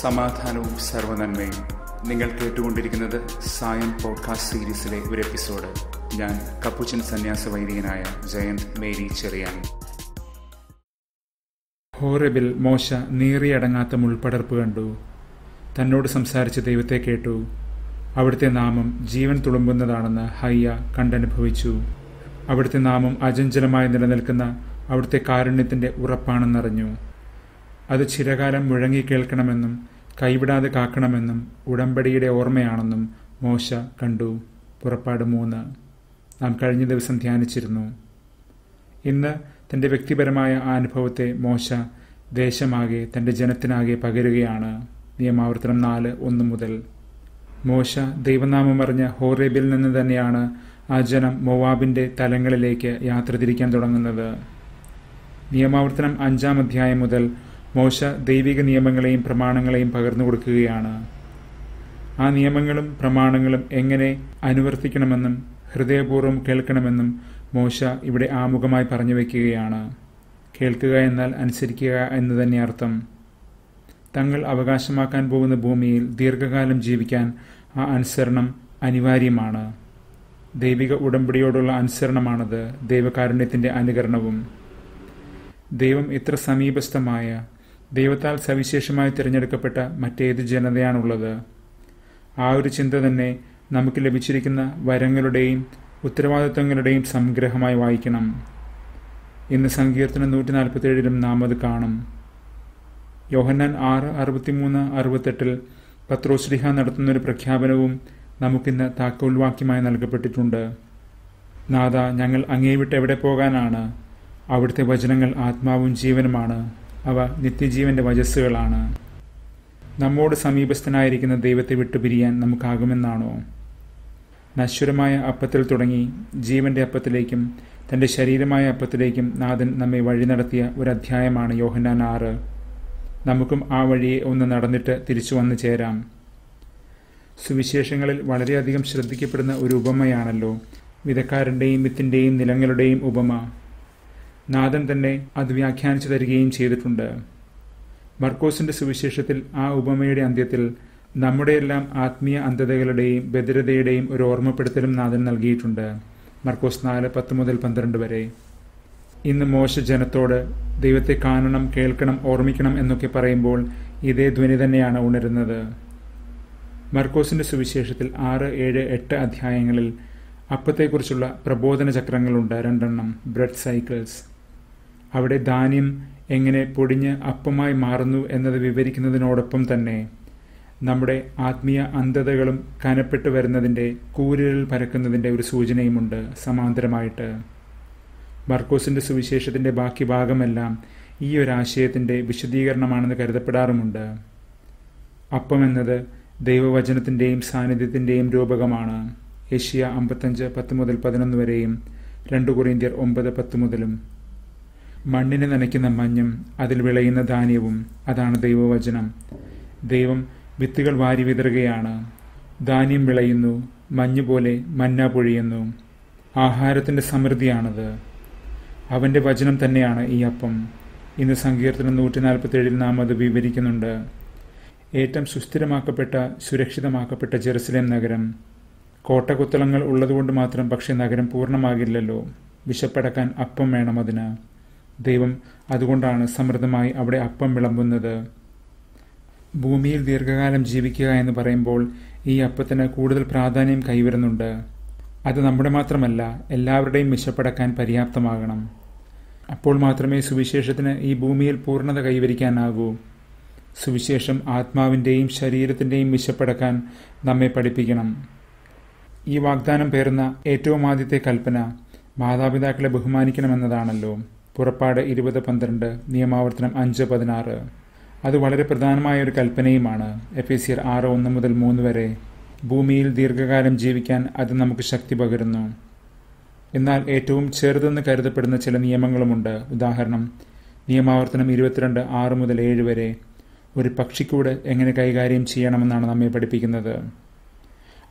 സമാധാനവും സർവനന്മയും നിങ്ങൾ കേട്ടുകൊണ്ടിരിക്കുന്നത് സായം പോഡ്കാസ്റ്റ് സീരീസിലെ ഒരു എപ്പിസോഡ് ഞാൻ കപ്പുച്ചൻ സന്യാസ വൈദികനായ ജയന്ത് മേരി ചെറിയാൻ ഹോറബിൽ മോശ നീറിയടങ്ങാത്ത മുൾപടർപ്പ് കണ്ടു. തന്നോട് സംസാരിച്ച ദൈവത്തെ കേട്ടു. അവിടുത്തെ നാമം ജീവൻ തുളുമ്പുന്നതാണെന്ന് ഹയ്യ കണ്ടനുഭവിച്ചു. അവിടുത്തെ നാമം അചഞ്ചലമായി നിലനിൽക്കുന്ന അവിടുത്തെ കാരുണ്യത്തിന്റെ ഉറപ്പാണെന്നറിഞ്ഞു. അത് ചിരകാലം മുഴങ്ങി കേൾക്കണമെന്നും കൈവിടാതെ കാക്കണമെന്നും ഉടമ്പടിയുടെ ഓർമ്മയാണെന്നും മോശ കണ്ടു. പുറപ്പാട് മൂന്ന്. നാം കഴിഞ്ഞ ദിവസം ധ്യാനിച്ചിരുന്നു. ഇന്ന് തന്റെ വ്യക്തിപരമായ ആ അനുഭവത്തെ മോശ ദേശമാകെ തന്റെ ജനത്തിനാകെ പകരുകയാണ്. നിയമാവർത്തനം നാല് ഒന്ന് മുതൽ. മോശ ദൈവനാമം അറിഞ്ഞ ഹോറേബിൽ നിന്ന് തന്നെയാണ് ആ ജനം മൊവാബിന്റെ തലങ്ങളിലേക്ക് യാത്ര തിരിക്കാൻ തുടങ്ങുന്നത്. നിയമാവർത്തനം അഞ്ചാം അധ്യായം മുതൽ മോശ ദൈവിക നിയമങ്ങളെയും പ്രമാണങ്ങളെയും പകർന്നു കൊടുക്കുകയാണ്. ആ നിയമങ്ങളും പ്രമാണങ്ങളും എങ്ങനെ അനുവർത്തിക്കണമെന്നും ഹൃദയപൂർവം കേൾക്കണമെന്നും മോശ ഇവിടെ ആമുഖമായി പറഞ്ഞു വയ്ക്കുകയാണ്. കേൾക്കുക എന്നാൽ അനുസരിക്കുക എന്ന് തന്നെ അർത്ഥം. തങ്ങൾ അവകാശമാക്കാൻ പോകുന്ന ഭൂമിയിൽ ദീർഘകാലം ജീവിക്കാൻ ആ അനുസരണം അനിവാര്യമാണ്. ദൈവിക ഉടമ്പടിയോടുള്ള അനുസരണമാണത് ദൈവകാരുണ്യത്തിന്റെ അനുകരണവും. ദൈവം ഇത്ര സമീപസ്ഥമായ ദൈവത്താൽ സവിശേഷമായി തിരഞ്ഞെടുക്കപ്പെട്ട മറ്റേത് ജനതയാണുള്ളത്. ആ ഒരു ചിന്ത തന്നെ നമുക്ക് ലഭിച്ചിരിക്കുന്ന വരങ്ങളുടെയും ഉത്തരവാദിത്വങ്ങളുടെയും സംഗ്രഹമായി വായിക്കണം. ഇന്ന് സങ്കീർത്തനം നൂറ്റി നാൽപ്പത്തേഴിലും നാം അത് കാണും. യോഹന്നാൻ ആറ് അറുപത്തിമൂന്ന് അറുപത്തെട്ടിൽ പത്രോശ്ലിഹ നടത്തുന്നൊരു പ്രഖ്യാപനവും നമുക്കിന്ന് താക്കോൽവാക്യമായി നൽകപ്പെട്ടിട്ടുണ്ട്. നാഥ ഞങ്ങൾ അങ്ങേ വിട്ട് എവിടെ പോകാനാണ്? അവിടുത്തെ വചനങ്ങൾ ആത്മാവും ജീവനുമാണ്. അവ നിത്യജീവന്റെ വചസ്സുകളാണ് നമ്മോട് സമീപസ്ഥനായിരിക്കുന്ന ദൈവത്തെ വിട്ടുപിരിയാൻ നമുക്കാകുമെന്നാണോ? നശ്വരമായ അപ്പത്തിൽ തുടങ്ങി ജീവന്റെ അപ്പത്തിലേക്കും തന്റെ ശരീരമായ അപ്പത്തിലേക്കും നാഥൻ നമ്മെ വഴി നടത്തിയ ഒരു അധ്യായമാണ് യോഹന്നാൻ ആറ്. നമുക്കും ആ വഴിയെ ഒന്ന് നടന്നിട്ട് തിരിച്ചു വന്നു ചേരാം. സുവിശേഷങ്ങളിൽ വളരെയധികം ശ്രദ്ധിക്കപ്പെടുന്ന ഒരു ഉപമയാണല്ലോ വിധക്കാരന്റെയും വിത്തിന്റെയും നിലങ്ങളുടെയും ഉപമ. നാഥൻ തന്നെ അത് വ്യാഖ്യാനിച്ചു തരികയും ചെയ്തിട്ടുണ്ട്. മർക്കോസിന്റെ സുവിശേഷത്തിൽ ആ ഉപമയുടെ അന്ത്യത്തിൽ നമ്മുടെയെല്ലാം ആത്മീയ അന്ധതകളുടെയും ബദിരതയുടെയും ഒരു ഓർമ്മപ്പെടുത്തലും നാഥൻ നൽകിയിട്ടുണ്ട്. മർക്കോസ് നാല് പത്ത് മുതൽ പന്ത്രണ്ട് വരെ. ഇന്ന് മോശ ജനത്തോട് ദൈവത്തെ കാണണം കേൾക്കണം ഓർമ്മിക്കണം എന്നൊക്കെ പറയുമ്പോൾ ഇതേ ധ്വനി തന്നെയാണ് ഉണരുന്നത്. മർക്കോസിന്റെ സുവിശേഷത്തിൽ ആറ് ഏഴ് എട്ട് അധ്യായങ്ങളിൽ അപ്പത്തെക്കുറിച്ചുള്ള പ്രബോധന ചക്രങ്ങളുണ്ട് രണ്ടെണ്ണം. Bread cycles. അവിടെ ധാന്യം എങ്ങനെ പൊടിഞ്ഞ് അപ്പമായി മാറുന്നു എന്നത് വിവരിക്കുന്നതിനോടൊപ്പം തന്നെ നമ്മുടെ ആത്മീയ അന്ധതകളും കനപ്പെട്ടു വരുന്നതിന്റെ കൂരുകൾ പരക്കുന്നതിന്റെ ഒരു സൂചനയുമുണ്ട് സമാന്തരമായിട്ട്. മർക്കോസിന്റെ സുവിശേഷത്തിന്റെ ബാക്കി ഭാഗമെല്ലാം ഈ ഒരു ആശയത്തിന്റെ വിശദീകരണമാണെന്ന് കരുതപ്പെടാറുമുണ്ട്. അപ്പം എന്നത് ദൈവവചനത്തിന്റെയും സാന്നിധ്യത്തിന്റെയും രൂപകമാണ്. ഏഷ്യ അമ്പത്തഞ്ച് പത്ത് മുതൽ പതിനൊന്ന് വരെയും രണ്ടു കൊറിയന്ത്യർ ഒമ്പത് പത്ത് മുതലും മണ്ണിനെ നനയ്ക്കുന്ന മഞ്ഞും അതിൽ വിളയുന്ന ധാന്യവും അതാണ് ദൈവവചനം. ദൈവം വിത്തുകൾ വാരി വിതറുകയാണ്. ധാന്യം വിളയുന്നു മഞ്ഞ് പോലെ മന്ന പൊഴിയുന്നു. ആഹാരത്തിന്റെ സമൃദ്ധിയാണത്. അവന്റെ വചനം തന്നെയാണ് ഈ അപ്പം. ഇന്ന് സങ്കീർത്തനം നൂറ്റി നാൽപ്പത്തേഴിൽ നാം അത് വിവരിക്കുന്നുണ്ട്. ഏറ്റവും സുസ്ഥിരമാക്കപ്പെട്ട സുരക്ഷിതമാക്കപ്പെട്ട ജെറുസലേം നഗരം. കോട്ടകുത്തളങ്ങൾ ഉള്ളതുകൊണ്ട് മാത്രം പക്ഷേ നഗരം പൂർണമാകില്ലല്ലോ. വിശപ്പടക്കാൻ അപ്പം വേണം അതിന്. ദൈവം അതുകൊണ്ടാണ് സമൃദ്ധമായി അവിടെ അപ്പം വിളമ്പുന്നത്. ഭൂമിയിൽ ദീർഘകാലം ജീവിക്കുക എന്ന് പറയുമ്പോൾ ഈ അപ്പത്തിന് കൂടുതൽ പ്രാധാന്യം കൈവരുന്നുണ്ട്. അത് നമ്മുടെ മാത്രമല്ല എല്ലാവരുടെയും വിശപ്പടക്കാൻ പര്യാപ്തമാകണം. അപ്പോൾ മാത്രമേ സുവിശേഷത്തിന് ഈ ഭൂമിയിൽ പൂർണത കൈവരിക്കാനാകൂ. സുവിശേഷം ആത്മാവിന്റെയും ശരീരത്തിന്റെയും വിശപ്പടക്കാൻ നമ്മെ പഠിപ്പിക്കണം. ഈ വാഗ്ദാനം പേറുന്ന ഏറ്റവും ആദ്യത്തെ കൽപ്പന മാതാപിതാക്കളെ ബഹുമാനിക്കണമെന്നതാണല്ലോ. പുറപ്പാട് ഇരുപത് പന്ത്രണ്ട് നിയമാവർത്തനം അഞ്ച് പതിനാറ്. അത് വളരെ പ്രധാനമായ ഒരു കൽപ്പനയുമാണ്. എഫ് എ സിയർ ആറ് ഒന്ന് മുതൽ മൂന്ന് വരെ ഭൂമിയിൽ ദീർഘകാലം ജീവിക്കാൻ അത് നമുക്ക് ശക്തി പകരുന്നു. എന്നാൽ ഏറ്റവും ചെറുതെന്ന് കരുതപ്പെടുന്ന ചില നിയമങ്ങളുമുണ്ട്. ഉദാഹരണം നിയമാവർത്തനം ഇരുപത്തിരണ്ട് ആറ് മുതൽ ഏഴ് വരെ ഒരു പക്ഷിക്കൂട് എങ്ങനെ കൈകാര്യം ചെയ്യണമെന്നാണ് നമ്മെ പഠിപ്പിക്കുന്നത്.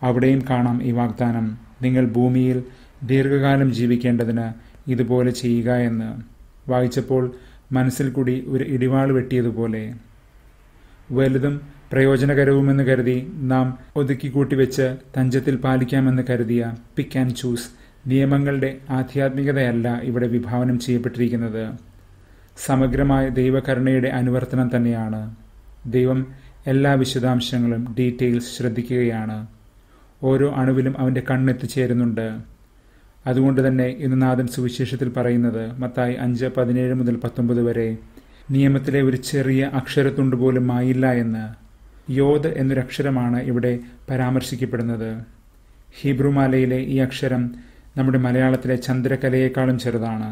അവിടെയും കാണാം ഈ വാഗ്ദാനം. നിങ്ങൾ ഭൂമിയിൽ ദീർഘകാലം ജീവിക്കേണ്ടതിന് ഇതുപോലെ ചെയ്യുക എന്ന്. വായിച്ചപ്പോൾ മനസ്സിൽ കൂടി ഒരു ഇടിവാൾ വെട്ടിയതുപോലെ. വലുതും പ്രയോജനകരവുമെന്ന് കരുതി നാം ഒതുക്കിക്കൂട്ടി വെച്ച് തഞ്ചത്തിൽ പാലിക്കാമെന്ന് കരുതിയ പിക്ക് ആൻഡ് ചൂസ് നിയമങ്ങളുടെ ആധ്യാത്മികതയല്ല ഇവിടെ വിഭാവനം ചെയ്യപ്പെട്ടിരിക്കുന്നത്. സമഗ്രമായ ദൈവകരുണയുടെ അനുവർത്തനം തന്നെയാണ്. ദൈവം എല്ലാ വിശദാംശങ്ങളും ഡീറ്റെയിൽസ് ശ്രദ്ധിക്കുകയാണ്. ഓരോ അണുവിലും അവന്റെ കണ്ണെത്തിച്ചേരുന്നുണ്ട്. അതുകൊണ്ട് തന്നെ ഇന്ന് നാഥൻ സുവിശേഷത്തിൽ പറയുന്നത് മത്തായി അഞ്ച് പതിനേഴ് മുതൽ പത്തൊമ്പത് വരെ നിയമത്തിലെ ഒരു ചെറിയ അക്ഷരത്തുണ്ട് പോലും ആയില്ല എന്ന് യോദ് എന്നൊരക്ഷരമാണ് ഇവിടെ പരാമർശിക്കപ്പെടുന്നത്. ഹീബ്രുമാലയിലെ ഈ അക്ഷരം നമ്മുടെ മലയാളത്തിലെ ചന്ദ്രകലയേക്കാളും ചെറുതാണ്.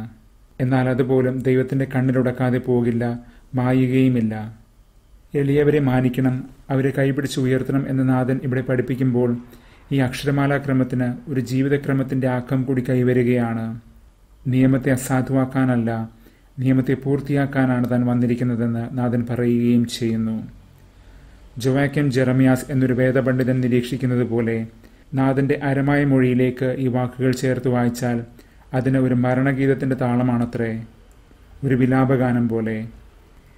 എന്നാൽ അതുപോലും ദൈവത്തിന്റെ കണ്ണിലുടക്കാതെ പോകില്ല മായുകയുമില്ല. എളിയവരെ മാനിക്കണം അവരെ കൈപിടിച്ച് ഉയർത്തണം എന്ന് നാഥൻ ഇവിടെ പഠിപ്പിക്കുമ്പോൾ ഈ അക്ഷരമാലാക്രമത്തിന് ഒരു ജീവിതക്രമത്തിന്റെ ആക്കം കൂടി കൈവരികയാണ്. നിയമത്തെ അസാധുവാക്കാനല്ല നിയമത്തെ പൂർത്തിയാക്കാനാണ് താൻ വന്നിരിക്കുന്നതെന്ന് നാഥൻ പറയുകയും ചെയ്യുന്നു. ജൊവാക്യം ജെറമിയാസ് എന്നൊരു വേദപണ്ഡിതൻ നിരീക്ഷിക്കുന്നത് പോലെ നാഥന്റെ അരമായ മൊഴിയിലേക്ക് ഈ വാക്കുകൾ ചേർത്ത് വായിച്ചാൽ അതിന് ഒരു മരണഗീതത്തിന്റെ താളമാണത്രേ. ഒരു വിലാപഗാനം പോലെ.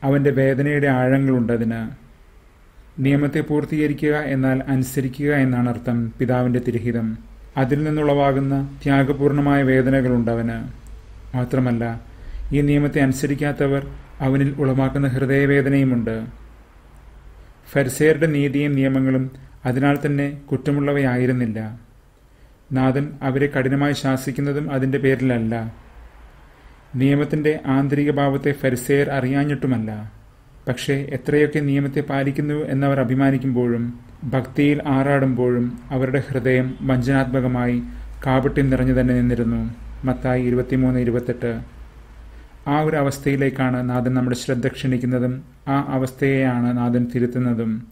അവന്റെ വേദനയുടെ ആഴങ്ങളുണ്ട് അതിന് നിയമത്തെ പൂർത്തീകരിക്കുക എന്നാൽ അനുസരിക്കുക എന്നാണ് അർത്ഥം പിതാവിന്റെ തിരഹിതം. അതിൽ നിന്നുളവാകുന്ന ത്യാഗപൂർണമായ വേദനകളുണ്ടവന് മാത്രമല്ല ഈ നിയമത്തെ അനുസരിക്കാത്തവർ അവനിൽ ഉളവാക്കുന്ന ഹൃദയവേദനയുമുണ്ട്. ഫരിസേരുടെ നീതിയും നിയമങ്ങളും അതിനാൽ തന്നെ കുറ്റമുള്ളവയായിരുന്നില്ല. നാഥൻ അവരെ കഠിനമായി ശാസിക്കുന്നതും അതിന്റെ പേരിലല്ല. നിയമത്തിന്റെ ആന്തരിക ഭാവത്തെ ഫരിസേർ അറിയാഞ്ഞിട്ടുമല്ല. പക്ഷേ എത്രയൊക്കെ നിയമത്തെ പാലിക്കുന്നു എന്നവർ അഭിമാനിക്കുമ്പോഴും ഭക്തിയിൽ ആറാടുമ്പോഴും അവരുടെ ഹൃദയം വഞ്ചനാത്മകമായി കാപട്യം നിറഞ്ഞു തന്നെ നിന്നിരുന്നു. മത്തായി ഇരുപത്തിമൂന്ന് ഇരുപത്തെട്ട്. ആ ഒരു അവസ്ഥയിലേക്കാണ് നാഥൻ നമ്മുടെ ശ്രദ്ധ ക്ഷണിക്കുന്നതും ആ അവസ്ഥയെയാണ് നാഥൻ തിരുത്തുന്നതും.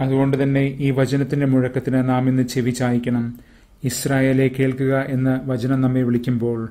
അതുകൊണ്ട് തന്നെ ഈ വചനത്തിന്റെ മുഴക്കത്തിന് നാം ഇന്ന് ചെവി ചായ്ക്കണം. ഇസ്രായേലെ കേൾക്കുക എന്ന് വചനം നമ്മെ വിളിക്കുമ്പോൾ